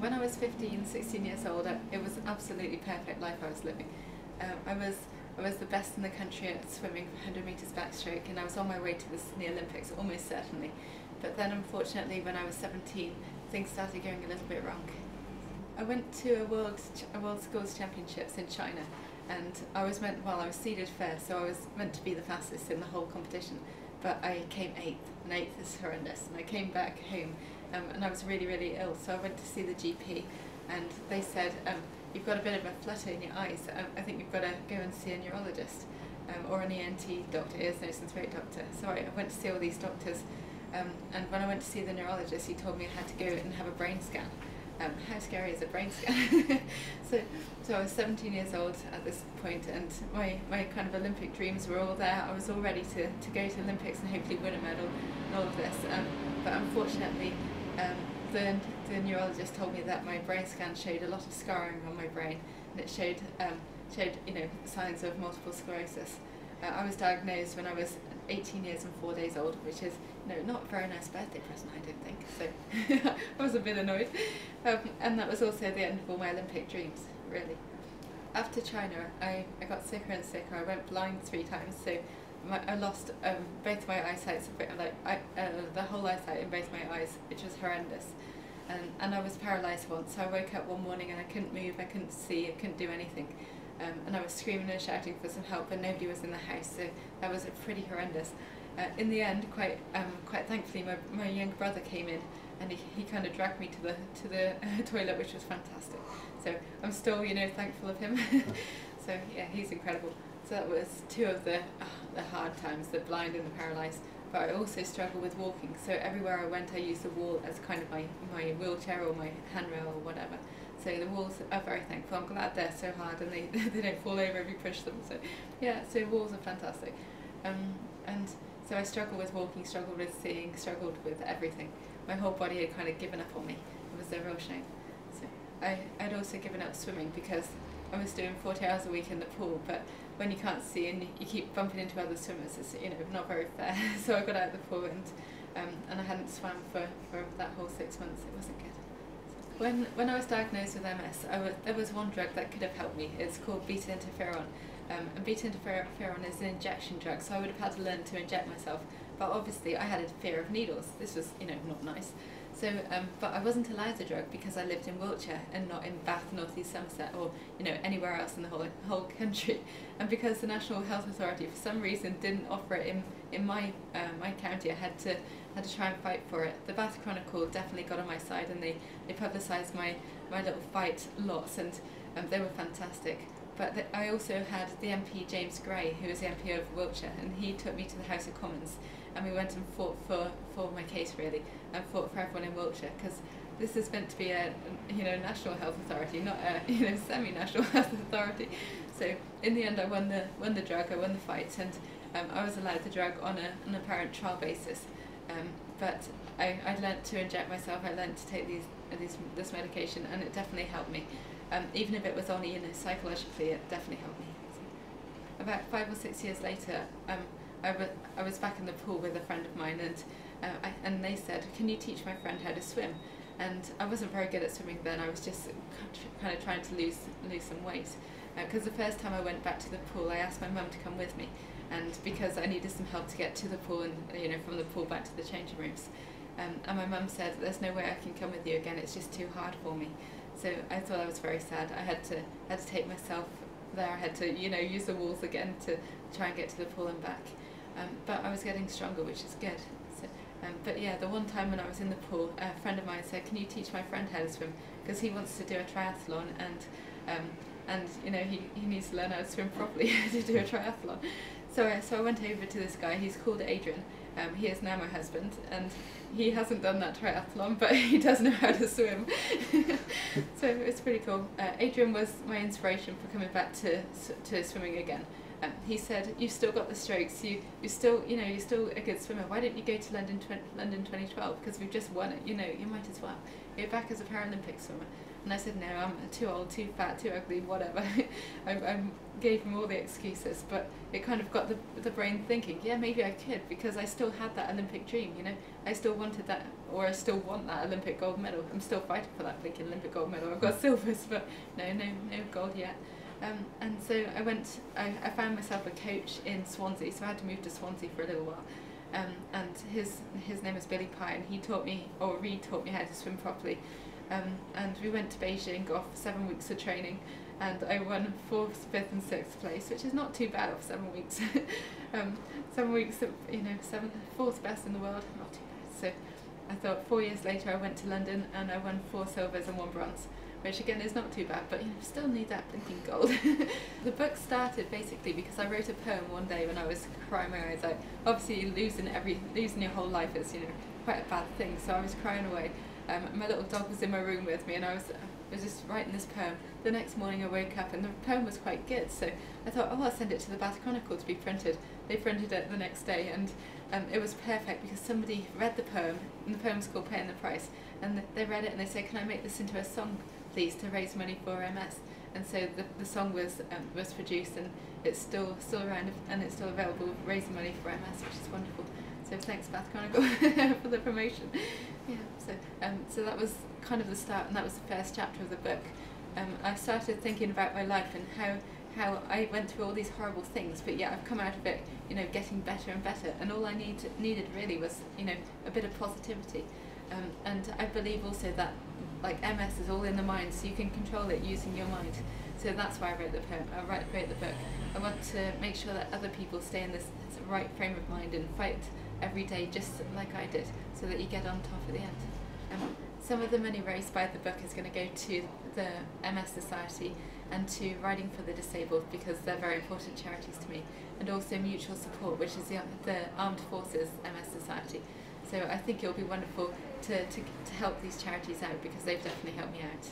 when I was 15, 16 years old, it was absolutely perfect life I was living. Um, I was I was the best in the country at swimming 100 metres backstroke and I was on my way to the Sydney Olympics almost certainly. But then unfortunately when I was 17 things started going a little bit wrong. I went to a World, a World Schools Championships in China and I was meant, well I was seeded first so I was meant to be the fastest in the whole competition but I came eighth and eighth is horrendous and I came back home um, and I was really really ill so I went to see the GP and they said um, you've got a bit of a flutter in your eyes, um, I think you've got to go and see a neurologist um, or an ENT doctor, ears, nose and throat doctor. So I went to see all these doctors um, and when I went to see the neurologist he told me I had to go and have a brain scan. Um, how scary is a brain scan? so, so I was 17 years old at this point and my, my kind of Olympic dreams were all there. I was all ready to, to go to Olympics and hopefully win a medal and all of this. But unfortunately, um, the, the neurologist told me that my brain scan showed a lot of scarring on my brain and it showed, um, showed you know, signs of multiple sclerosis. Uh, I was diagnosed when I was 18 years and 4 days old, which is you know, not a very nice birthday present, I don't think. So I was a bit annoyed. Um, and that was also the end of all my Olympic dreams, really. After China, I, I got sicker and sicker. I went blind three times, so my, I lost um, both my eyesight, so like I, uh, the whole eyesight in both my eyes, which was horrendous. And, and I was paralysed once, so I woke up one morning and I couldn't move, I couldn't see, I couldn't do anything. Um, and I was screaming and shouting for some help, but nobody was in the house, so that was pretty horrendous. Uh, in the end, quite um, quite thankfully, my, my young brother came in and he, he kind of dragged me to the to the uh, toilet, which was fantastic. So I'm still, you know, thankful of him. so yeah, he's incredible. So that was two of the, the hard times, the blind and the paralysed. But I also struggle with walking. So everywhere I went, I used the wall as kind of my, my wheelchair or my handrail or whatever. So the walls are very thankful. I'm glad they're so hard and they, they don't fall over if you push them. So yeah, so walls are fantastic. Um, and so I struggled with walking, struggled with seeing, struggled with everything. My whole body had kind of given up on me. It was a real shame. So I, I'd also given up swimming because I was doing 40 hours a week in the pool, but when you can't see and you keep bumping into other swimmers, it's you know not very fair. so I got out of the pool and um, and I hadn't swam for, for that whole six months. It wasn't good. When when I was diagnosed with MS, there was one drug that could have helped me. It's called beta interferon. Um, and beta interferon is an injection drug, so I would have had to learn to inject myself. But obviously, I had a fear of needles. This was, you know, not nice. So, um, but I wasn't allowed the drug because I lived in Wiltshire and not in Bath, North East Somerset, or you know anywhere else in the whole whole country. And because the National Health Authority, for some reason, didn't offer it in in my uh, my county, I had to had to try and fight for it. The Bath Chronicle definitely got on my side, and they they publicised my my little fight lots, and um, they were fantastic. But the, I also had the MP James Gray, who was the MP of Wiltshire, and he took me to the House of Commons and we went and fought for, for my case really and fought for everyone in Wiltshire because this is meant to be a you know national health authority, not a you know semi-national health authority. So in the end, I won the won the drug, I won the fight, and um, I was allowed the drug on a, an apparent trial basis. Um, but I, I learnt to inject myself. I learnt to take these, these this medication, and it definitely helped me. Um, even if it was only you know psychologically, it definitely helped me. About five or six years later, um, I, I was back in the pool with a friend of mine and uh, I, and they said, can you teach my friend how to swim? And I wasn't very good at swimming then, I was just kind of trying to lose, lose some weight. Because uh, the first time I went back to the pool, I asked my mum to come with me. And because I needed some help to get to the pool and, you know, from the pool back to the changing rooms. Um, and my mum said, there's no way I can come with you again, it's just too hard for me. So I thought I was very sad. I had to, had to take myself there, I had to, you know, use the walls again to try and get to the pool and back. Um, but I was getting stronger, which is good. So, um, but yeah, the one time when I was in the pool, a friend of mine said, "Can you teach my friend how to swim? Because he wants to do a triathlon and." Um, and you know he, he needs to learn how to swim properly to do a triathlon. So uh, so I went over to this guy. He's called Adrian. Um, he is now my husband, and he hasn't done that triathlon, but he does know how to swim. so it's pretty cool. Uh, Adrian was my inspiration for coming back to to swimming again. Um, he said, "You've still got the strokes. You you still you know you're still a good swimmer. Why don't you go to London tw- London 2012 because we've just won it. You know you might as well go back as a Paralympic swimmer." And I said, "No, I'm too old, too fat, too ugly, whatever." I, I gave him all the excuses, but it kind of got the the brain thinking, "Yeah, maybe I could because I still had that Olympic dream. You know, I still wanted that, or I still want that Olympic gold medal. I'm still fighting for that Olympic gold medal. I've got silvers, but no, no, no gold yet." Um, and so I went, I, I found myself a coach in Swansea, so I had to move to Swansea for a little while. Um, and his his name is Billy Pye, and he taught me, or re-taught me how to swim properly. Um, and we went to Beijing, got off seven weeks of training, and I won fourth, fifth, and sixth place, which is not too bad off seven weeks. um, seven weeks, of, you know, seventh, fourth best in the world, not too bad. So I thought four years later I went to London and I won four silvers and one bronze which again is not too bad, but you still need that blinking gold. the book started basically because I wrote a poem one day when I was crying my eyes out. Obviously, losing every losing your whole life is you know quite a bad thing, so I was crying away. Um, my little dog was in my room with me, and I was I was just writing this poem. The next morning I woke up and the poem was quite good, so I thought, oh, I'll send it to the Bath Chronicle to be printed. They printed it the next day, and um, it was perfect because somebody read the poem, and the poem's called Paying the Price, and they read it and they said, can I make this into a song? please to raise money for MS. And so the, the song was um, was produced and it's still still around and it's still available raising money for MS, which is wonderful. So thanks Bath Chronicle for the promotion. Yeah. So um, so that was kind of the start and that was the first chapter of the book. Um, I started thinking about my life and how how I went through all these horrible things, but yet I've come out of it, you know, getting better and better. And all I need needed really was, you know, a bit of positivity. Um, and I believe also that like MS is all in the mind, so you can control it using your mind. So that's why I wrote the poem. I wrote, wrote the book. I want to make sure that other people stay in this right frame of mind and fight every day, just like I did, so that you get on top at the end. Um, some of the money raised by the book is going to go to the MS Society and to Riding for the Disabled because they're very important charities to me, and also Mutual Support, which is the, the Armed Forces MS Society. So I think it'll be wonderful to, to, to help these charities out because they've definitely helped me out.